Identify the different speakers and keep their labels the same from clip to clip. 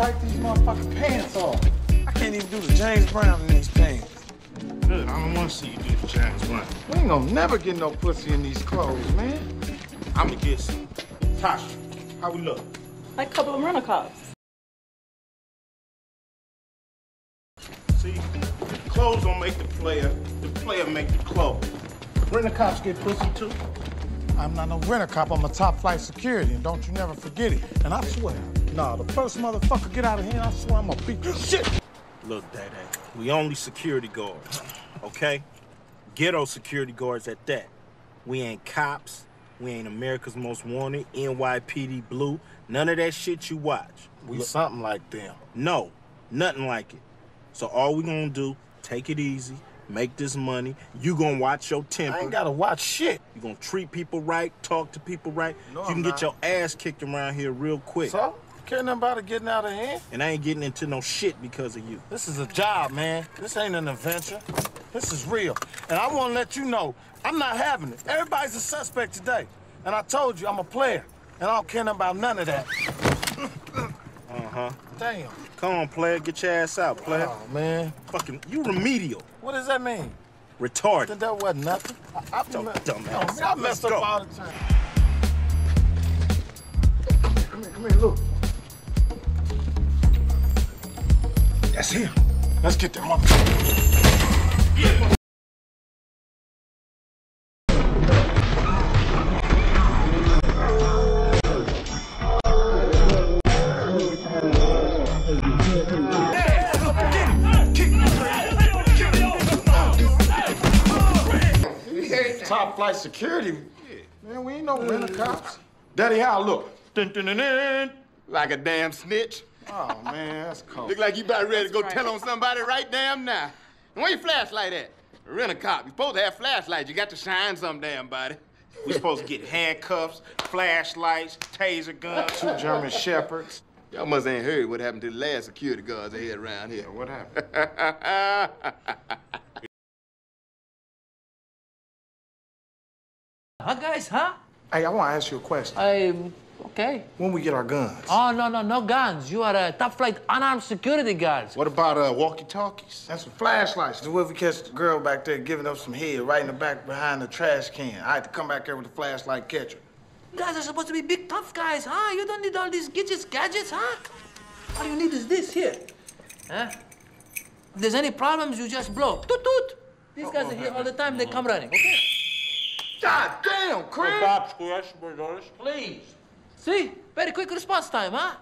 Speaker 1: tight these motherfucking pants are. I can't even do the James Brown in these pants.
Speaker 2: Good, I don't want to see you do the James Brown.
Speaker 1: We ain't gonna never get no pussy in these clothes, man.
Speaker 2: I'm gonna get some. Tasha, how we look?
Speaker 3: Like a couple of rental cars.
Speaker 2: See, clothes don't make the player. The player make the clothes. Rent cops get pussy too.
Speaker 1: I'm not no renter cop. I'm a top flight security, and don't you never forget it. And I swear, nah, the first motherfucker get out of here, I swear I'm gonna beat the shit.
Speaker 2: Look, Day we only security guards, okay? Ghetto security guards at that. We ain't cops. We ain't America's Most Wanted, NYPD Blue, none of that shit you watch.
Speaker 1: We Look, something like them.
Speaker 2: No, nothing like it. So all we gonna do, take it easy, make this money. You gonna watch your temper.
Speaker 1: I ain't gotta watch shit.
Speaker 2: You gonna treat people right, talk to people right.
Speaker 1: No,
Speaker 2: you can
Speaker 1: I'm
Speaker 2: get
Speaker 1: not.
Speaker 2: your ass kicked around here real quick.
Speaker 1: So? Care nothing about it getting out of hand?
Speaker 2: And I ain't getting into no shit because of you.
Speaker 1: This is a job, man. This ain't an adventure. This is real. And I wanna let you know, I'm not having it. Everybody's a suspect today. And I told you, I'm a player. And I don't care nothing about none of that.
Speaker 2: Uh-huh.
Speaker 1: Damn.
Speaker 2: Come on, player. Get your ass out, player.
Speaker 1: Oh, man.
Speaker 2: Fucking, you remedial.
Speaker 1: What does that mean?
Speaker 2: Retarded.
Speaker 1: That, that wasn't nothing. I, I,
Speaker 2: Dumb-
Speaker 1: me-
Speaker 2: dumbass.
Speaker 1: No, I messed
Speaker 2: Let's
Speaker 1: up
Speaker 2: go.
Speaker 1: all the time. Come here, come here, look. That's him. Let's get that motherfucker. Top flight security. Man, we ain't no rental cops. Daddy, how I look? Dun, dun, dun, dun.
Speaker 4: Like a damn snitch.
Speaker 1: Oh, man, that's cold.
Speaker 4: Look like you about ready to go tell on somebody right damn now. And where your flashlight at? Rent a cop. You supposed to have flashlights. You got to shine some damn body.
Speaker 2: We supposed to get handcuffs, flashlights, taser guns.
Speaker 1: Two German shepherds.
Speaker 4: Y'all must ain't heard what happened to the last security guards they had around here.
Speaker 1: What happened?
Speaker 5: Huh, guys, huh?
Speaker 1: Hey, I want to ask you a question.
Speaker 5: I'm okay.
Speaker 1: When we get our guns?
Speaker 5: Oh, no, no, no guns. You are a top flight unarmed security guards.
Speaker 4: What about uh, walkie-talkies?
Speaker 1: And some flashlights. What if we catch the girl back there giving up some head right in the back behind the trash can? I had to come back there with a flashlight catcher.
Speaker 5: You guys are supposed to be big tough guys, huh? You don't need all these gadgets, gadgets, huh? All you need is this here. Huh? If there's any problems, you just blow. Toot toot. These guys are here all the time. They come running, okay?
Speaker 1: God damn, Craig!
Speaker 5: Please. See? Very quick response time, huh?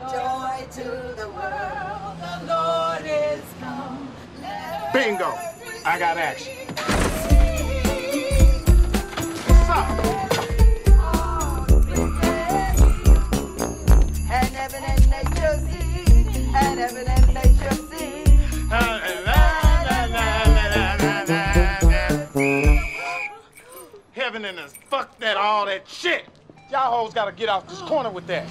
Speaker 6: Joy to the world, the Lord is come.
Speaker 1: Bingo! I got action. What's up?
Speaker 6: And heaven and nature see, and heaven and
Speaker 1: that, all that shit. Y'all hoes gotta get off this corner with that.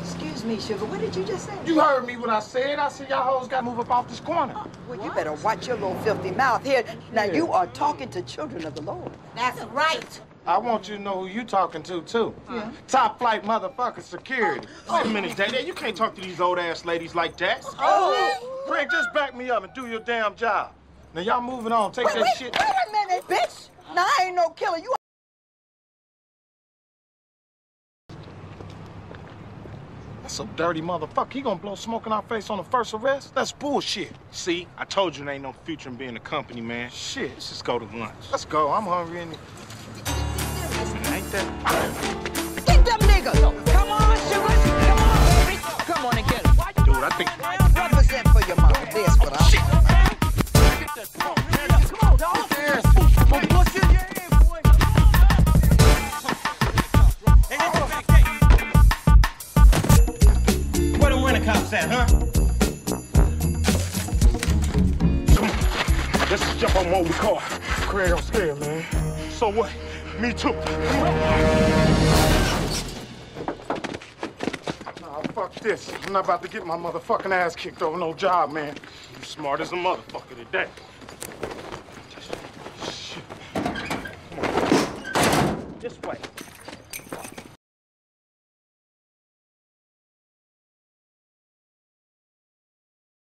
Speaker 6: Excuse me, sugar, what did you just say?
Speaker 1: You heard me what I said. I said y'all hoes gotta move up off this corner.
Speaker 6: Well, you better watch your little filthy mouth here. Now, you are talking to children of the Lord.
Speaker 7: That's right.
Speaker 1: I want you to know who you talking to, too. Yeah. Top flight motherfucker security. Oh.
Speaker 2: Wait a minute, Day You can't talk to these old ass ladies like that.
Speaker 1: Oh! oh. Craig, just back me up and do your damn job. Now y'all moving on. Take
Speaker 6: Wait,
Speaker 1: that
Speaker 6: wait,
Speaker 1: shit.
Speaker 6: wait a minute, bitch. Now, I ain't no killer. You
Speaker 1: That's a dirty motherfucker. He gonna blow smoke in our face on the first arrest? That's bullshit.
Speaker 2: See, I told you there ain't no future in being a company, man.
Speaker 1: Shit.
Speaker 2: Let's just go to lunch.
Speaker 1: Let's go. I'm hungry and
Speaker 2: Ain't that? her. Let's jump on one with car.
Speaker 1: Craig, I'm scared, man.
Speaker 2: So what? Me too.
Speaker 1: Nah, fuck this. I'm not about to get my motherfucking ass kicked over no job, man.
Speaker 2: You smart as a motherfucker today. This way.